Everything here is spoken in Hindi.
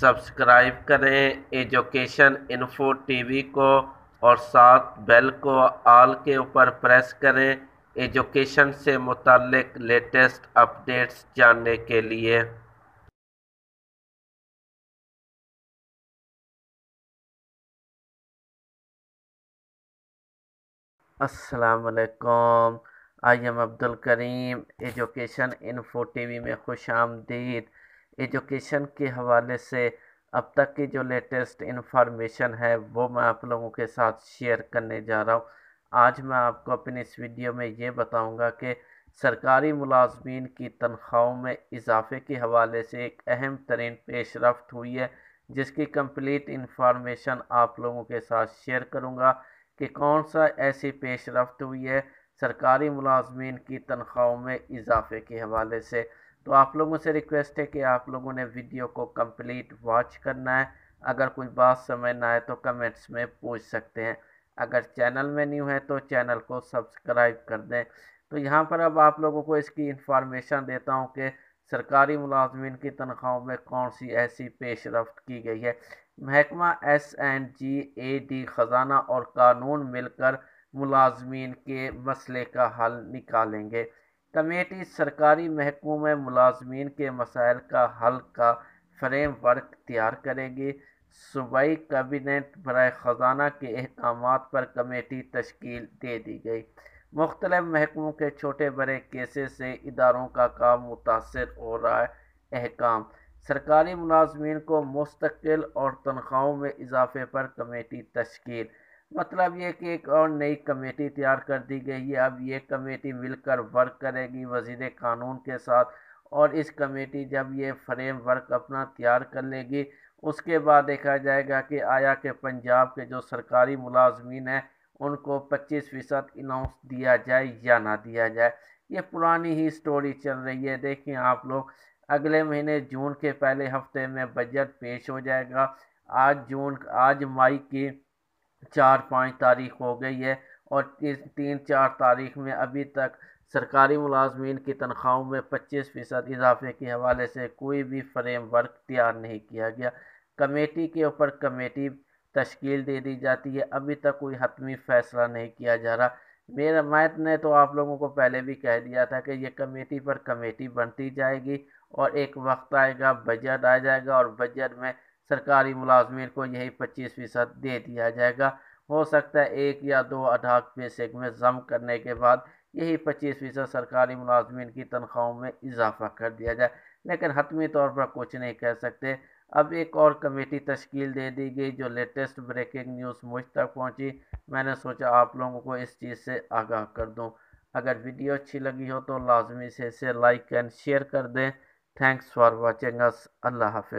सब्सक्राइब करें एजुकेशन इन्फो टीवी को और साथ बेल को आल के ऊपर प्रेस करें एजुकेशन से मुतल्लिक लेटेस्ट अपडेट्स जानने के लिए। असलकम I am Abdul Karim, education info TV में खुश आमदीद। एजुकेशन के हवाले से अब तक की जो लेटेस्ट इन्फॉर्मेशन है, वो मैं आप लोगों के साथ शेयर करने जा रहा हूँ। आज मैं आपको अपनी इस वीडियो में ये बताऊँगा कि सरकारी मुलाजमीन की तनख्वाहों में इजाफे के हवाले से एक अहम तरीन पेश रफ्त हुई है, जिसकी कंप्लीट इन्फॉर्मेशन आप लोगों के साथ शेयर करूँगा कि कौन सा ऐसी पेश रफ्त हुई है सरकारी मुलाजमीन की तनख्वाहों में इजाफे के हवाले से। तो आप लोगों से रिक्वेस्ट है कि आप लोगों ने वीडियो को कंप्लीट वॉच करना है। अगर कोई बात समझ ना आए तो कमेंट्स में पूछ सकते हैं। अगर चैनल में न्यू है तो चैनल को सब्सक्राइब कर दें। तो यहाँ पर अब आप लोगों को इसकी इंफॉर्मेशन देता हूँ कि सरकारी मुलाजमीन की तनख्वाहों में कौन सी ऐसी पेश रफ्त की गई है। महकमा S and G A D ख़जाना और कानून मिलकर मुलाजमीन के मसले का हल निकालेंगे। कमेटी सरकारी महकमों में मुलाजमीन के मसाइल का हल का फ्रेम वर्क तैयार करेगी। सूबाई कैबिनेट बर ख़जाना के अहकाम पर कमेटी तश्कील दे दी गई। मुख्तलिफ़ महकमों के छोटे बड़े केसेस से इदारों का काम मुतासर हो रहा है अहकाम सरकारी मुलाजमीन को मुस्तकिल और तनख्वाहों में इजाफे पर कमेटी तश्कील। मतलब ये कि एक और नई कमेटी तैयार कर दी गई है। अब ये कमेटी मिलकर वर्क करेगी वज़ीर कानून के साथ और इस कमेटी जब ये फ्रेम वर्क अपना तैयार कर लेगी, उसके बाद देखा जाएगा कि आया के पंजाब के जो सरकारी मुलाजमीन हैं, उनको 25 फ़ीसद इनाउंस दिया जाए या ना दिया जाए। ये पुरानी ही स्टोरी चल रही है। देखिए आप लोग, अगले महीने जून के पहले हफ़्ते में बजट पेश हो जाएगा। आज जून, आज मई की चार पाँच तारीख हो गई है और तीन चार तारीख में अभी तक सरकारी मुलाजमीन की तनख्वाहों में पच्चीस फ़ीसद इजाफे के हवाले से कोई भी फ्रेम वर्क तैयार नहीं किया गया। कमेटी के ऊपर कमेटी तश्कील दे दी जाती है। अभी तक कोई हतमी फ़ैसला नहीं किया जा रहा। मेरा मैथ ने तो आप लोगों को पहले भी कह दिया था कि ये कमेटी पर कमेटी बनती जाएगी और एक वक्त आएगा, बजट आ जाएगा और बजट में सरकारी मुलाजमीन को यही पच्चीस फ़ीसद दे दिया जाएगा। हो सकता है एक या दो अठाक पैसे में जम करने के बाद यही पच्चीस फ़ीसद सरकारी मुलाजमीन की तनख्वाहों में इजाफा कर दिया जाए, लेकिन हतमी तौर पर कुछ नहीं कह सकते। अब एक और कमेटी तश्कील दे दी गई, जो लेटेस्ट ब्रेकिंग न्यूज़ मुझ तक पहुँची। मैंने सोचा आप लोगों को इस चीज़ से आगाह कर दूँ। अगर वीडियो अच्छी लगी हो तो लाजमी से इसे लाइक एंड शेयर कर दें। Thanks for watching us. अल्लाह हाफिज़।